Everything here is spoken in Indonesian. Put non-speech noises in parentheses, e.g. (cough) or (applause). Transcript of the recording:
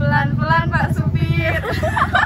Pelan-pelan Pak Supir. (laughs)